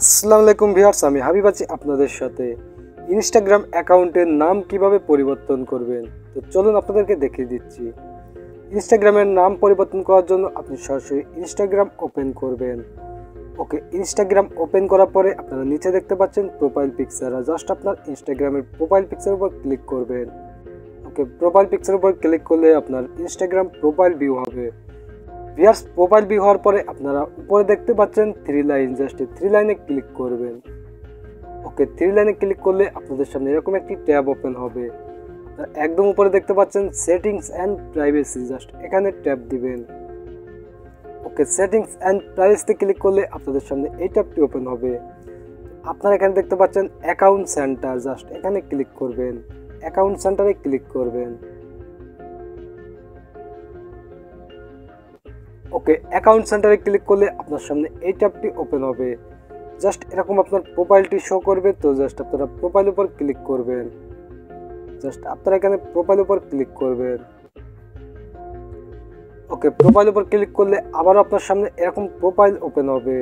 আসসালামু আলাইকুম ভিউয়ার্স, আমি হাবিব আছি আপনাদের সাথে। ইনস্টাগ্রাম অ্যাকাউন্টের নাম কীভাবে পরিবর্তন করবেন? তো চলুন আপনাদেরকে দেখিয়ে দিচ্ছি। ইনস্টাগ্রামের নাম পরিবর্তন করার জন্য আপনি সরাসরি ইনস্টাগ্রাম ওপেন করবেন। ওকে ইনস্টাগ্রাম ওপেন করার পরে আপনারা নিচে দেখতে পাচ্ছেন প্রোফাইল পিকচার জাস্ট আপনার ইনস্টাগ্রামের প্রোফাইল পিকচার উপর ক্লিক করবেন। ওকে প্রোফাইল পিকচার উপর ক্লিক করলে আপনার ইনস্টাগ্রাম প্রোফাইল ভিউ হবে। ভিয়ার্স প্রোফাইল বি হওয়ার পরে আপনারা উপরে দেখতে পাচ্ছেন থ্রি লাইন জাস্ট থ্রি লাইনে ক্লিক করবেন। ওকে থ্রি লাইনে ক্লিক করলে আপনাদের সামনে এরকম একটি ট্যাব ওপেন হবে। একদম উপরে দেখতে পাচ্ছেন সেটিংস অ্যান্ড প্রাইভেসি জাস্ট এখানে ট্যাব দিবেন। ওকে সেটিংস অ্যান্ড প্রাইভেসিতে ক্লিক করলে আপনাদের সামনে এই ট্যাবটি ওপেন হবে। আপনারা এখানে দেখতে পাচ্ছেন অ্যাকাউন্ট সেন্টার জাস্ট এখানে ক্লিক করবেন। অ্যাকাউন্ট সেন্টারে ক্লিক করবেন। ওকে অ্যাকাউন্ট সেন্টারে ক্লিক করলে আপনার সামনে এই ট্যাবটি ওপেন হবে। জাস্ট এরকম আপনার প্রোফাইলটি শো করবে, তো জাস্ট আপনারা প্রোফাইল উপর ক্লিক করবেন। জাস্ট আপনারা এখানে প্রোফাইল উপর ক্লিক করবেন। ওকে প্রোফাইল উপর ক্লিক করলে আবারও আপনার সামনে এরকম প্রোফাইল ওপেন হবে।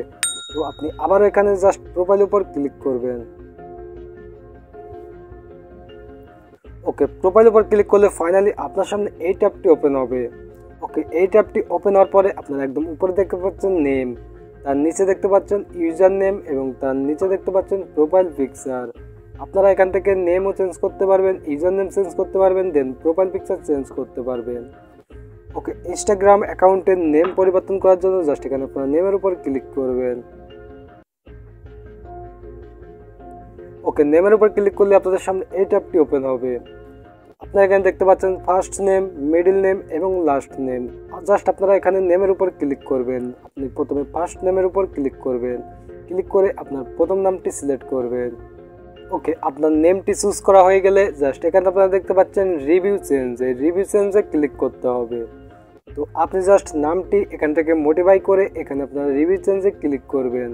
তো আপনি আবারও এখানে জাস্ট প্রোফাইল উপর ক্লিক করবেন। ওকে প্রোফাইল উপর ক্লিক করলে ফাইনালি আপনার সামনে এই ট্যাবটি ওপেন হবে। ওকে, এই ট্যাবটি ওপেন হওয়ার পরে আপনারা একদম উপরে দেখতে পাচ্ছেন নেম তার নিচে দেখতে পাচ্ছেন ইউজার নেম এবং তার নিচে দেখতে পাচ্ছেন প্রোফাইল পিকচার আপনারা এখান থেকে নেমও চেঞ্জ করতে পারবেন ইউজার নেম চেঞ্জ করতে পারবেন দেন প্রোফাইল পিকচার চেঞ্জ করতে পারবেন। ওকে ইনস্টাগ্রাম অ্যাকাউন্টের নেম পরিবর্তন করার জন্য জাস্ট এখানে আপনারা নেমের উপর ক্লিক করবেন। ওকে নেমের উপর ক্লিক করলে আপনাদের সামনে এই ট্যাবটি ওপেন হবে। আপনারা এখানে দেখতে পাচ্ছেন ফার্স্ট নেম মিডিল নেম এবং লাস্ট নেম জাস্ট আপনারা এখানে নেমের উপর ক্লিক করবেন। আপনি প্রথমে ফার্স্ট নেমের উপর ক্লিক করবেন। ক্লিক করে আপনার প্রথম নামটি সিলেক্ট করবেন। ওকে আপনার নেমটি চুজ করা হয়ে গেলে জাস্ট এখানে আপনারা দেখতে পাচ্ছেন রিভিউ চেঞ্জ এই রিভিউ চেঞ্জে ক্লিক করতে হবে। তো আপনি জাস্ট নামটি এখান থেকে মোটিফাই করে এখানে আপনারা রিভিউ চেঞ্জে ক্লিক করবেন।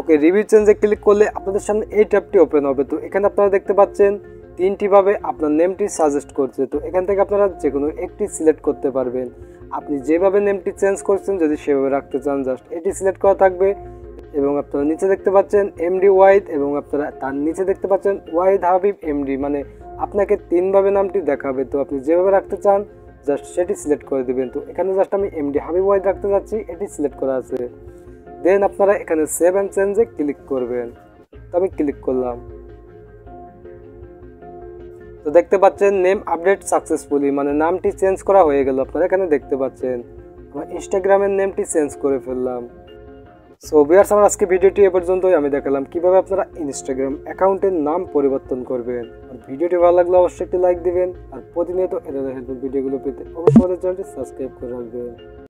ওকে রিভিউ চেঞ্জে ক্লিক করলে আপনাদের সামনে এই ট্যাবটি ওপেন হবে। তো এখানে আপনারা দেখতে পাচ্ছেন তিনটিভাবে আপনার নেমটি সাজেস্ট করছে। তো এখান থেকে আপনারা যে কোনো একটি সিলেক্ট করতে পারবেন। আপনি যেভাবে নেমটি চেঞ্জ করছেন, যদি সেভাবে রাখতে চান জাস্ট এটি সিলেক্ট করা থাকবে। এবং আপনারা নিচে দেখতে পাচ্ছেন এমডি ওয়াইদ এবং আপনারা তার নিচে দেখতে পাচ্ছেন ওয়াইদ হাবিব এমডি মানে আপনাকে তিনভাবে নামটি দেখাবে। তো আপনি যেভাবে রাখতে চান জাস্ট সেটি সিলেক্ট করে দেবেন। তো এখানে জাস্ট আমি এমডি হাবিব ওয়াইদ রাখতে যাচ্ছি, এটি সিলেক্ট করা আছে। দেন আপনারা এখানে সেভ অ্যান্ড চেঞ্জে ক্লিক করবেন। তো আমি ক্লিক করলাম। তো দেখতে পাচ্ছেন নেম আপডেট সাকসেসফুলি মানে নামটি চেঞ্জ করা হয়ে গেল আপনারা এখানে দেখতে পাচ্ছেন। আমার ইনস্টাগ্রামের নেমটি চেঞ্জ করে ফেললাম। সো বিয়ার্স আমার আজকে ভিডিওটি এ পর্যন্তই। আমি দেখালাম কীভাবে আপনারা ইনস্টাগ্রাম অ্যাকাউন্টের নাম পরিবর্তন করবেন। আর ভিডিওটি ভালো লাগলে অবশ্যই একটি লাইক দিবেন। আর প্রতিনিয়ত এ ধরনের ভিডিওগুলো পেতে অবশ্যই আমাদের চ্যানেলটি সাবস্ক্রাইব করে রাখবেন।